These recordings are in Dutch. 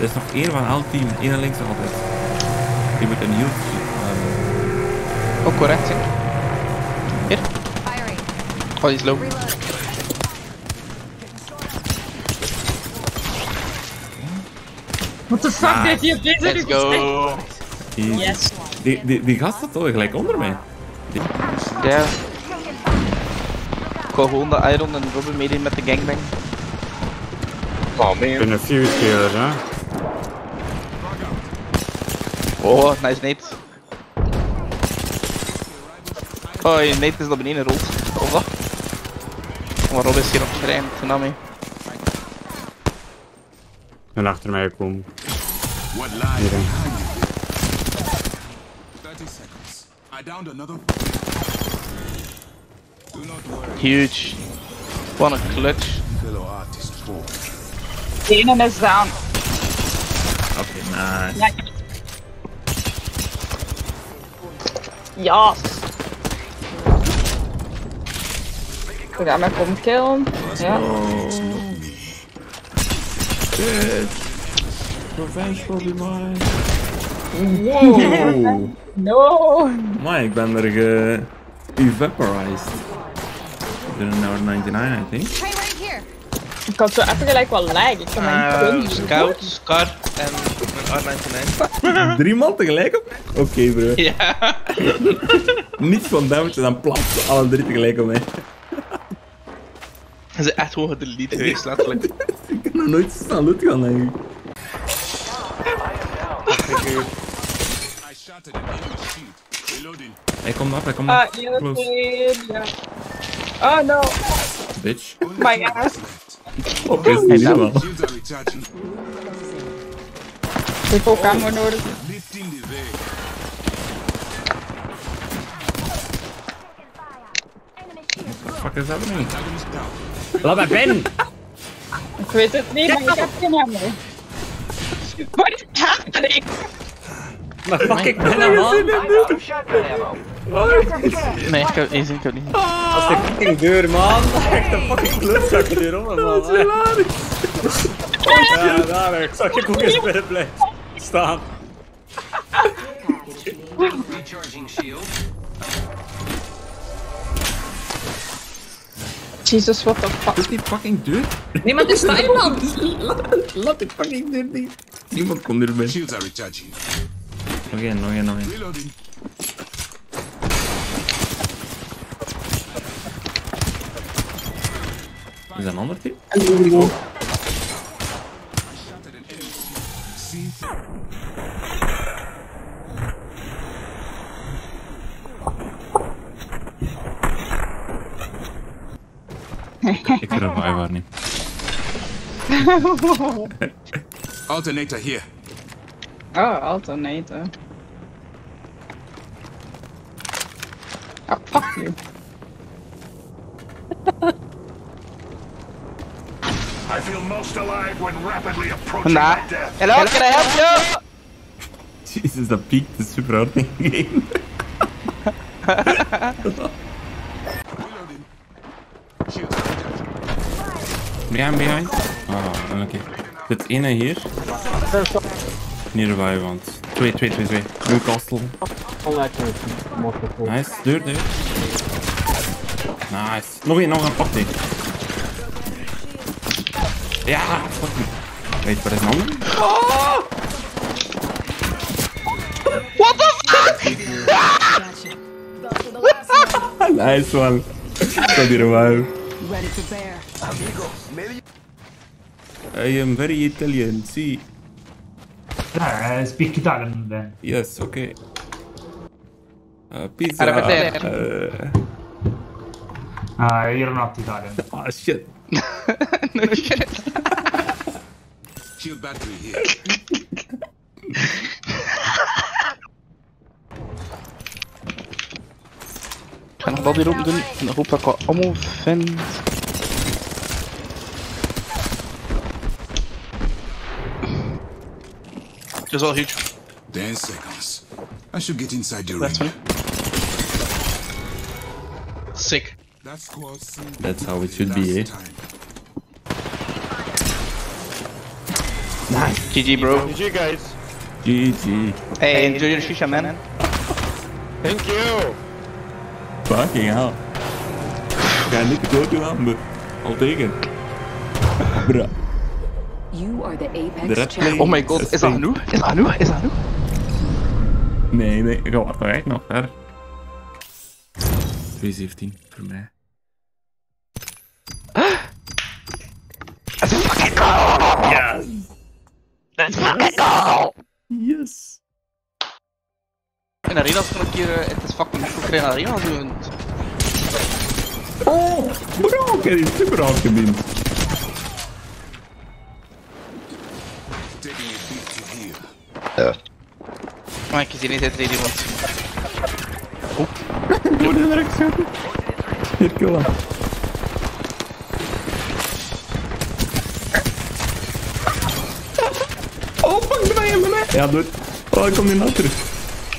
Er is nog één van elk team. Eén naar links nog altijd. Die moet een heal hebben. Ook correct, hè. Hier. Oh, die is low. What the fuck deed hij op deze Let's go. Die, Yes. die, die, die gast zat toch gelijk onder mij. Ja. Ik wil gewoon de Iron en Robin meedoen met de gangbang. Oh man. Ik ben een fuse killer, hè. Oh, nice Nate. Oh, Nate is naar beneden gerold. Oh, wat? Maar Rob is hier op het terrein, Tsunami. En achter mij komen. What lies Hier, hè. behind you? 30 seconds. I downed another. Do not worry, Huge. What a clutch. fellow artist four. De ene is down. Oké, nice. Ja. We gaan mij komen killen. Ja. Revenge will be mine. Wow. No. Maar ik ben er ge... evaporized. Ik ben er nou 99, I think. Hey, right here. Ik had zo even gelijk wel lag. Ik kan mijn Uh, gun Scout, Scar en een R99. Drie man tegelijk op? Oké bro. Ja. Niets van damage en dan plakt ze alle drie tegelijk mij. Ze is echt gewoon gedelete geweest, letterlijk. Ik kan nog nooit zo snel loot gaan eigenlijk. Hij komt af, hij komt Ah, af. is ja. Oh no. Bitch. My ass. Op is niet wel. Recharging. Ik heb ook ammo nodig. Is. Laat mij binnen! Ik weet het niet, maar ik heb geen ammo. What is happening? Maar fuck, ik ben een man! Nee, ik heb, ik heb het niet. Dat is de fucking deur, man! Echt een fucking klootzak hier man! Dat is Ja, daar, ik zag je ook eens binnen blijven staan. Jesus, what the fuck? Doet die fucking deur? Nee, maar het is Thailand. Laat die fucking deur niet. Niemand komt erbij. Shields are recharging. Nog één, nog één, nog één. Reloading. Is dat een ander team? Ik revive haar niet. Alternator here. Oh, alternator. Oh, fuck you. I feel most alive when rapidly approaching Nah. death. Hello, can I help you? Jezus, dat piekt is super hard in game. Behind, behind. Oh, oké. Zit ene hier. Revive, want... Twee, twee, twee, twee. Newcastle. Nice, deur, deur. Nice. Nog één, nog een, die. Ja, fucking. Weet je, waar is een ander? What the fuck? Nice one. Dat die revive. Ready to bear. I am very Italian, see. Eh, speak Italian then. Yes, okay. Uh, pizza. Arrivederci. Uh, Ah, you're not Italian. ah, shit. no shit. Shield battery here. Ik ga nog wel weer open doen en ik hoop dat ik wat ammo vind. Het is wel huge. 10 seconds. I should get inside the That's ring. funny. Sick. That squad seemed That's how it the should be, last eh? time. GG bro. GG guys. GG. Hey, enjoy your shisha man. Thank you. Fucking hell. Ga niet aan me. Al tegen. Bra. You are the De Apex champion. Oh my god, is dat genoeg? Is dat genoeg? Is dat genoeg? Nee, nee. Ik ga nog echt nog verder. 217 voor mij. Yes. In Arena is nog een keer, eh, het is fucking vroeger in Arena doen. Oh, bro, ik heb die super hard gebind. Taking a beat to here. Maar ik zie niet het reden, want Moet je direct schieten? Hier, kill hem. Oh, fuck, ben je bij mij? Ja, doe het. Oh, ik kom niet naar terug.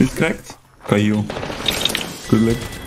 Is correct. Kajo. Goed luck.